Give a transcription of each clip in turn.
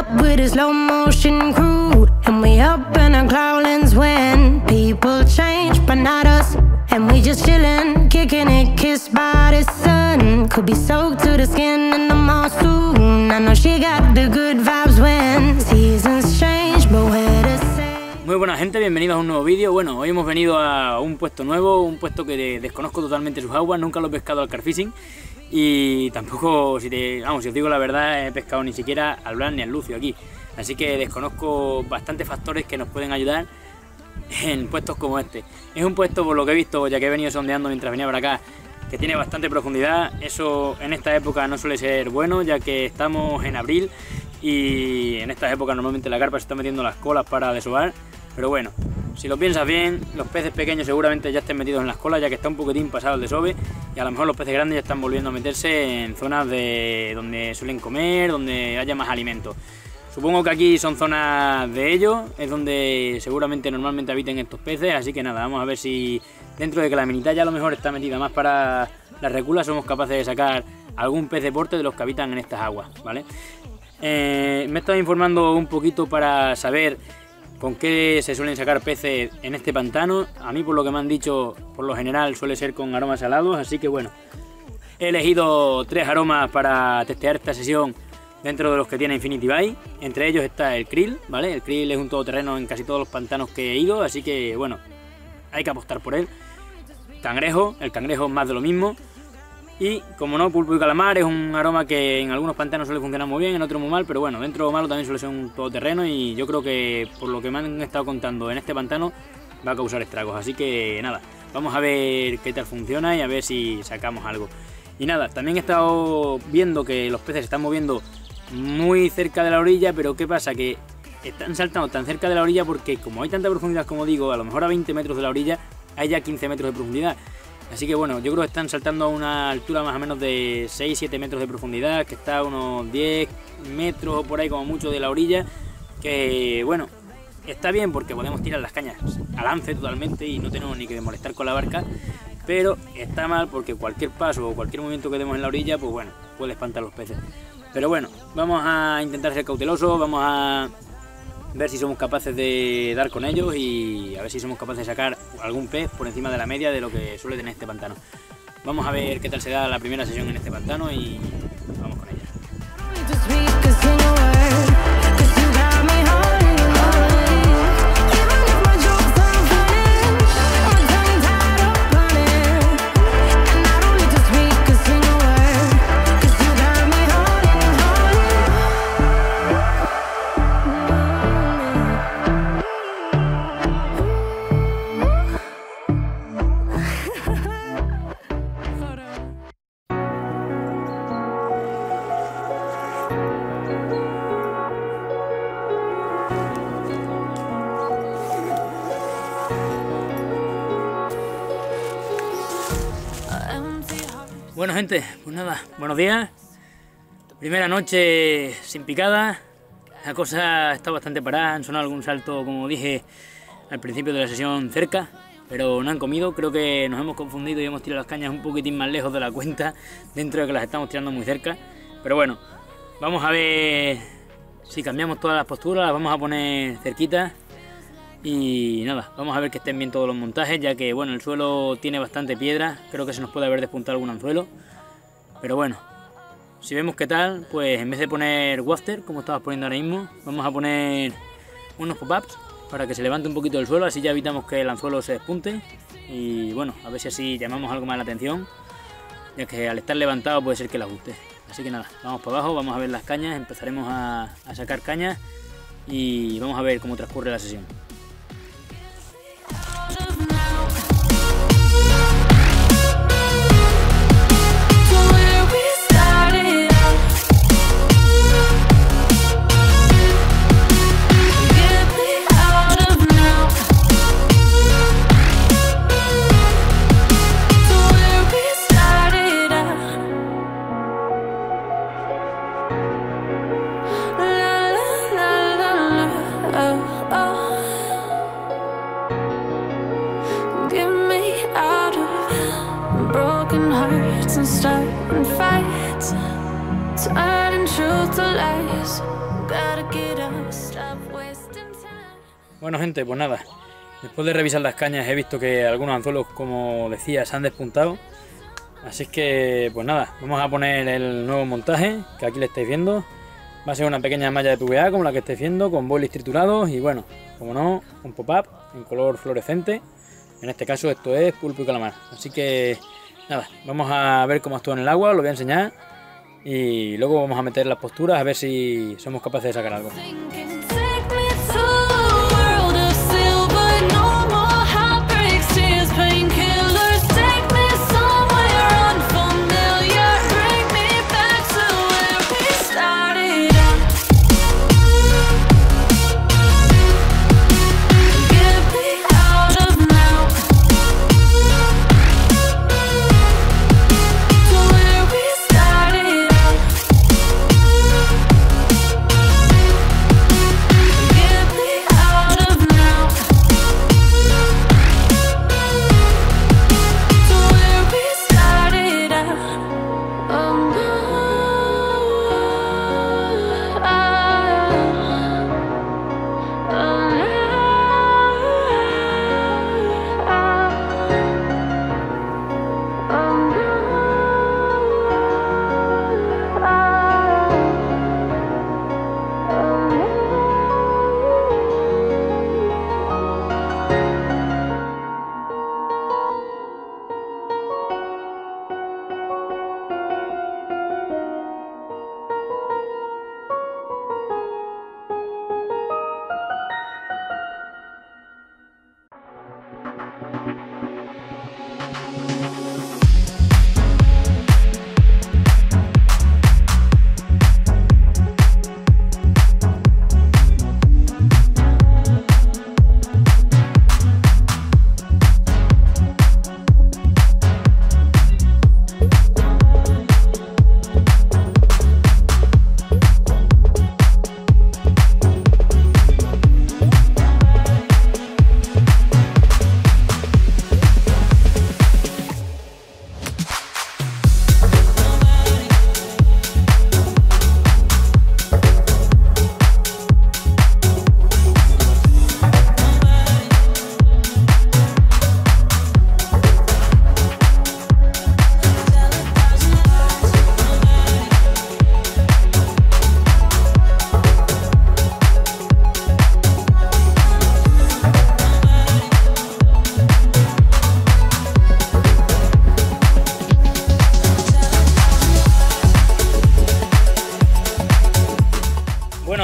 up with a slow motion crew. And we up in our growlings when people change, but not us. And we just chillin', kicking it, kissed by the sun. Could be soaked to the skin in the mall soon. I know she got the good vibes when seasons change, but we're the. Muy buena gente, bienvenidos a un nuevo vídeo. Bueno, hoy hemos venido a un puesto nuevo, un puesto que de- desconozco totalmente sus aguas, nunca lo he pescado al carfishing y tampoco, si te, vamos, si os digo la verdad, he pescado ni siquiera al Blan ni al Lucio aquí. Así que desconozco bastantes factores que nos pueden ayudar en puestos como este. Es un puesto, por lo que he visto, ya que he venido sondeando mientras venía para acá, que tiene bastante profundidad. Eso en esta época no suele ser bueno, ya que estamos en abril y en estas épocas normalmente la carpa se está metiendo las colas para desovar. Pero bueno, si lo piensas bien, los peces pequeños seguramente ya estén metidos en las colas, ya que está un poquitín pasado el desove, y a lo mejor los peces grandes ya están volviendo a meterse en zonas de donde suelen comer, donde haya más alimento. Supongo que aquí son zonas de ellos, es donde seguramente normalmente habiten estos peces, así que nada, vamos a ver si dentro de que la minita ya a lo mejor está metida más para las reculas, somos capaces de sacar algún pez de porte de los que habitan en estas aguas, ¿vale? Eh, me he estado informando un poquito para saber con qué se suelen sacar peces en este pantano. A mí por lo que me han dicho, por lo general suele ser con aromas salados, así que bueno, he elegido tres aromas para testear esta sesión dentro de los que tiene Infinity Bay. Entre ellos está el krill, ¿vale? El krill es un todoterreno en casi todos los pantanos que he ido, así que bueno, hay que apostar por él. Cangrejo, el cangrejo es más de lo mismo. Y como no, pulpo y calamar es un aroma que en algunos pantanos suele funcionar muy bien, en otros muy mal, pero bueno, dentro de malo también suele ser un todoterreno y yo creo que por lo que me han estado contando en este pantano va a causar estragos. Así que nada, vamos a ver qué tal funciona y a ver si sacamos algo. Y nada, también he estado viendo que los peces se están moviendo muy cerca de la orilla, pero ¿qué pasa? Que están saltando tan cerca de la orilla porque como hay tanta profundidad como digo, a lo mejor a 20 metros de la orilla hay ya 15 metros de profundidad. Así que bueno, yo creo que están saltando a una altura más o menos de 6-7 metros de profundidad, que está a unos 10 metros o por ahí como mucho de la orilla, que bueno, está bien porque podemos tirar las cañas a lance totalmente y no tenemos ni que molestar con la barca, pero está mal porque cualquier paso o cualquier movimiento que demos en la orilla, pues bueno, puede espantar los peces. Pero bueno, vamos a intentar ser cautelosos, vamos a ver si somos capaces de dar con ellos y a ver si somos capaces de sacar algún pez por encima de la media de lo que suele tener este pantano. Vamos a ver qué tal se da la primera sesión en este pantano y Bueno gente, pues nada, buenos días. Primera noche sin picada. La cosa está bastante parada, han sonado algún salto, como dije al principio de la sesión, cerca, pero no han comido. Creo que nos hemos confundido y hemos tirado las cañas un poquitín más lejos de la cuenta, dentro de que las estamos tirando muy cerca. Pero bueno, vamos a ver si cambiamos todas las posturas, las vamos a poner cerquita. Y nada, vamos a ver que estén bien todos los montajes, ya que bueno, el suelo tiene bastante piedra, creo que se nos puede haber despuntado algún anzuelo. Pero bueno, si vemos qué tal, pues en vez de poner wafter, como estabas poniendo ahora mismo, vamos a poner unos pop-ups para que se levante un poquito el suelo, así ya evitamos que el anzuelo se despunte. Y bueno, a ver si así llamamos algo más la atención, ya que al estar levantado puede ser que les guste. Así que nada, vamos para abajo, vamos a ver las cañas, empezaremos a, a sacar cañas y vamos a ver cómo transcurre la sesión. Bueno gente, pues nada, después de revisar las cañas he visto que algunos anzuelos, como decía, se han despuntado. Así que, pues nada, vamos a poner el nuevo montaje, que aquí le estáis viendo. Va a ser una pequeña malla de PVA como la que estáis viendo, con bolis triturados y bueno, como no, un pop-up en color fluorescente. En este caso esto es pulpo y calamar. Así que, nada, vamos a ver cómo actúa en el agua, lo voy a enseñar. Y luego vamos a meter las posturas a ver si somos capaces de sacar algo.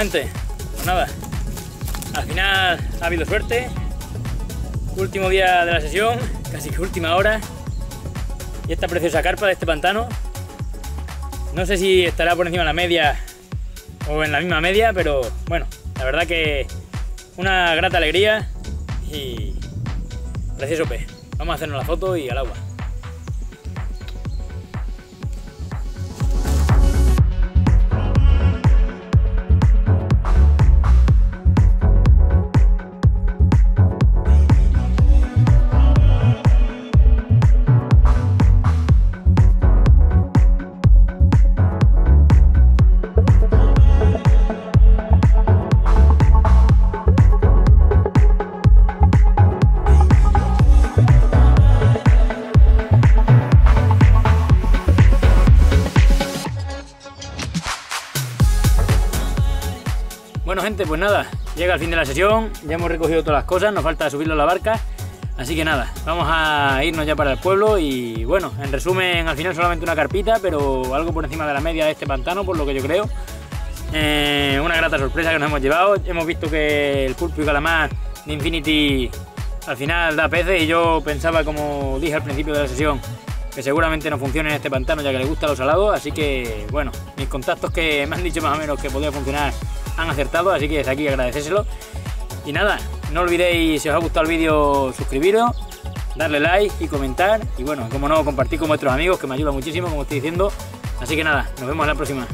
Pues nada, al final ha habido suerte. Último día de la sesión, casi que última hora. Y esta preciosa carpa de este pantano. No sé si estará por encima de la media o en la misma media, pero bueno, la verdad que una grata alegría y precioso pez. Vamos a hacernos la foto y al agua. Pues nada, llega el fin de la sesión, ya hemos recogido todas las cosas, nos falta subirlo a la barca, así que nada, vamos a irnos ya para el pueblo y bueno, en resumen, al final solamente una carpita, pero algo por encima de la media de este pantano, por lo que yo creo. Eh, una grata sorpresa que nos hemos llevado, hemos visto que el pulpo y calamar de Infinity al final da peces y yo pensaba, como dije al principio de la sesión, que seguramente no funcione en este pantano ya que le gusta los salados, así que bueno, mis contactos que me han dicho más o menos que podía funcionar han acertado, así que desde aquí agradecérselo. Y nada, no olvidéis, si os ha gustado el vídeo, suscribiros, darle like y comentar. Y bueno, como no, compartir con vuestros amigos, que me ayuda muchísimo, como estoy diciendo. Así que nada, nos vemos en la próxima.